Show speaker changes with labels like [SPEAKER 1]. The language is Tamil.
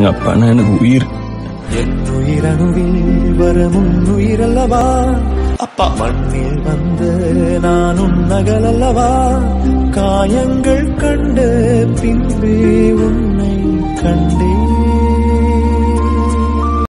[SPEAKER 1] எங்க அப்பான்னா எனக்கு உயிர்.
[SPEAKER 2] என் உயிரணுவில் வரமுன் உயிரல்லவா? அப்பா. மண்ணில் வந்து நான் உன் நகலல்லவா? காயங்கள் கண்டு